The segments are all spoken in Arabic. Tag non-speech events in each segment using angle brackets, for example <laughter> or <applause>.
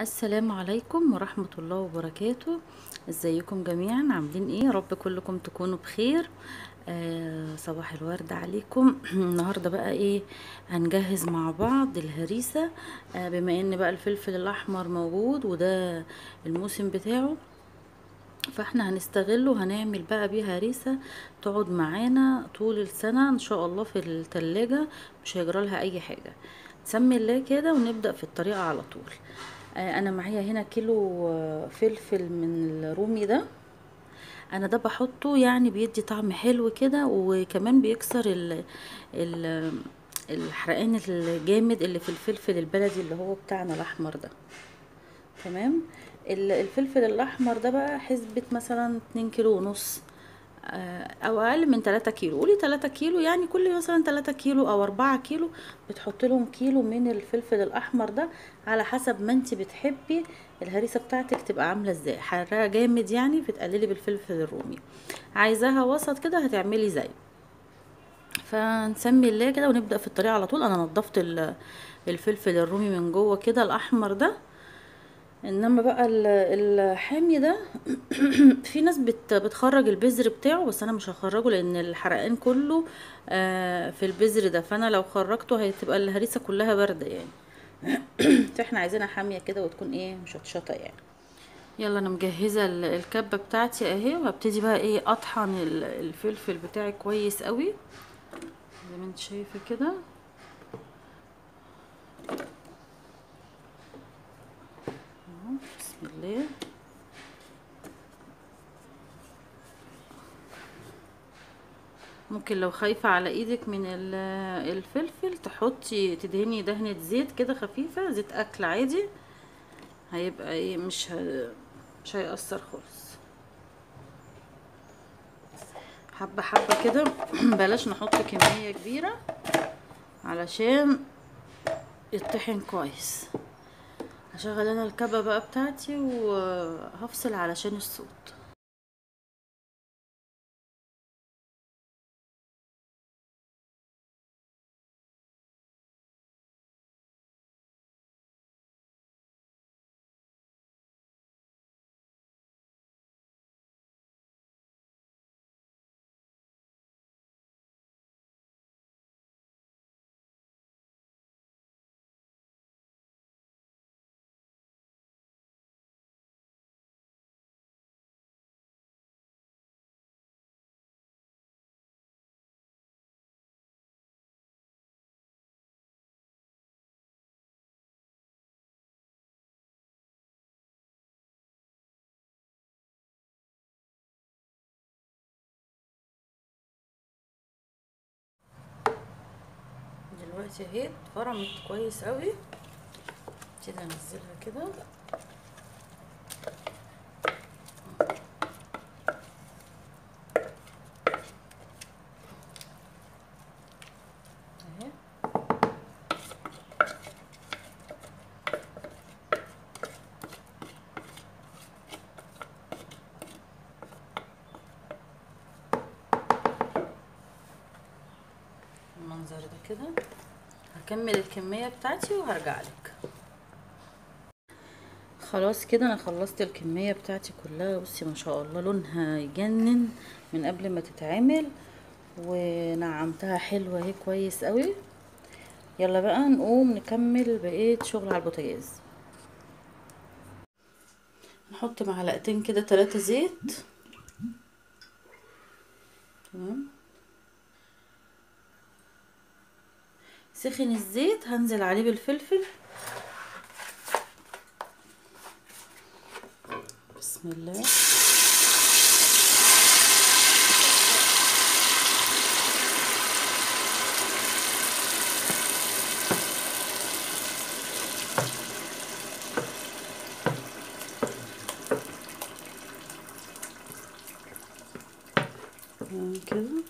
السلام عليكم ورحمة الله وبركاته. ازيكم جميعا؟ عاملين إيه؟ رب كلكم تكونوا بخير. آه صباح الورد عليكم. <clears throat> النهاردة بقى إيه؟ هنجهز مع بعض الهريسة. آه بما ان بقى الفلفل الأحمر موجود وده الموسم بتاعه فاحنا هنستغله وهنعمل بقى بيه هريسة تقعد معانا طول السنة إن شاء الله في التلاجة. مش هيجرى لها أي حاجة. نسمي الله كده ونبدأ في الطريقة على طول. أنا معايا هنا كيلو آه، فلفل من الرومي ده. أنا ده بحطه يعني بيدي طعم حلو كده وكمان بيكسر ال ال الحرقان الجامد اللي في الفلفل البلدي اللي هو بتاعنا الأحمر ده. تمام؟ ال- الفلفل الأحمر ده بقى حسبة مثلا 2 كيلو ونص. آه، أو أقل من 3 كيلو. قولي 3 كيلو يعني كل مثلا 3 كيلو أو 4 كيلو بتحط لهم كيلو من الفلفل الأحمر ده على حسب ما أنت بتحبي الهريسة بتاعتك تبقى عاملة إزاي. حرارة جامد يعني بتقللي بالفلفل الرومي. عايزاها وسط كده هتعملي زي. فنسمي الله كده ونبدأ في الطريقة على طول. أنا نضفت ال- الفلفل الرومي من جوه كده الأحمر ده. إنما بقى ال- الحامي ده <clears throat> في ناس بت بتخرج البذر بتاعه بس أنا مش هخرجه لأن الحرقان كله آه، في البذر ده. فأنا لو خرجته هتبقى الهريسة كلها باردة يعني. <clears throat> فإحنا عايزينها حامية كده وتكون إيه مشطشطه يعني. يلا أنا مجهزة ال- الكبة بتاعتي أهي وهبتدي بقى إيه أطحن ال- الفلفل بتاعي كويس قوي زي ما أنت شايفة كده أهو، بسم الله ممكن لو خايفة على إيدك من ال- الفلفل تحطي تدهني دهنة زيت كده خفيفة زيت أكل عادي. هيبقى إيه مش ه... مش هيأثر خالص. حبة حبة كده. <clears throat> بلاش نحط كمية كبيرة علشان يطحن كويس. هشغل أنا الكبة بقى بتاعتي وهفصل علشان الصوت. دلوقتي اهي اتفرمت كويس قوي. ابتدي انزلها كده. المنظر ده كده. هكمل الكمية بتاعتي وهرجع لك. خلاص كده أنا خلصت الكمية بتاعتي كلها. بصي ما شاء الله لونها يجنن من قبل ما تتعمل ونعمتها حلوة أهي كويس قوي يلا بقى نقوم نكمل بقية شغل على البوتاجاز. نحط معلقتين كده تلاتة زيت. تمام؟ سخن الزيت هنزل عليه بالفلفل. بسم الله. كده.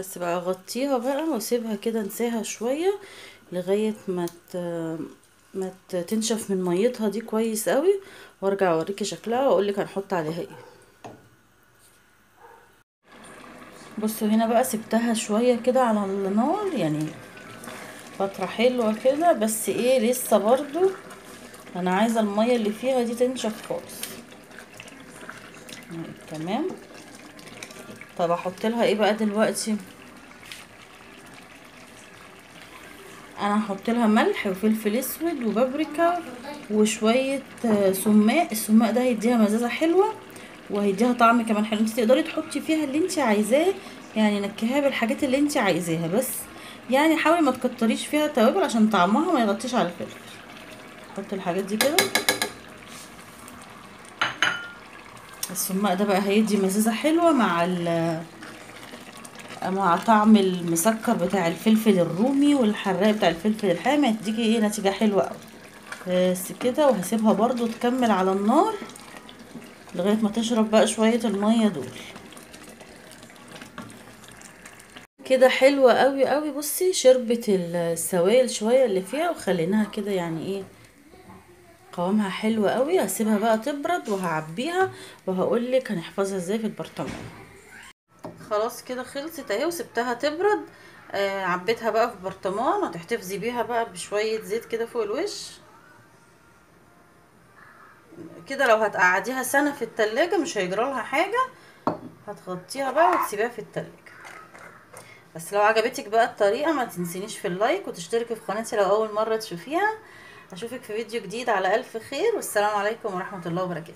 بس بقى اغطيها بقى واسيبها كده انساها شوية لغاية ما. ما تنشف من ميتها دي كويس قوي. وارجع اوريكي شكلها واقولك هنحط عليها إيه. بصوا هنا بقى سبتها شوية كده على النار يعني فترة حلوة كده بس إيه لسه برضو أنا عايزة المية اللي فيها دي تنشف خالص. تمام؟ طب أحط لها إيه بقى دلوقتي؟ أنا هحط لها ملح وفلفل أسود وبابريكا وشوية سماق. السماق ده هيديها مزازة حلوة وهيديها طعم كمان حلو. انت تقدري تحطي فيها اللي انت عايزاه يعني نكهيها بالحاجات اللي انت عايزاها بس. يعني حاولي ما تكتريش فيها توابل عشان طعمها ما يغطيش على الفلفل. حط الحاجات دي كده. السماق ده بقى هيدي مزازة حلوة مع مع طعم المسكر بتاع الفلفل الرومي والحراق بتاع الفلفل الحامي. هتديكي إيه؟ نتيجة حلوة قوي بس كده وهسيبها برضو تكمل على النار لغاية ما تشرب بقى شوية المية دول. كده حلوة قوي قوي بصي شربت السوائل شوية اللي فيها وخليناها كده يعني إيه قوامها حلو قوي. هسيبها بقى تبرد وهعبيها وهقولك هنحفظها إزاي في البرطمان. خلاص كده خلصت اهي وسبتها تبرد. آه عبيتها بقى في برطمان وتحتفظي بيها بقى بشوية زيت كده فوق الوش. كده لو هتقعديها سنة في التلاجة مش هيجرالها حاجة هتغطيها بقى وتسيبيها في التلاجة. بس لو عجبتك بقى الطريقة ما تنسينيش في اللايك وتشتركي في قناتي لو أول مرة تشوفيها. أشوفك في فيديو جديد على ألف خير والسلام عليكم ورحمة الله وبركاته.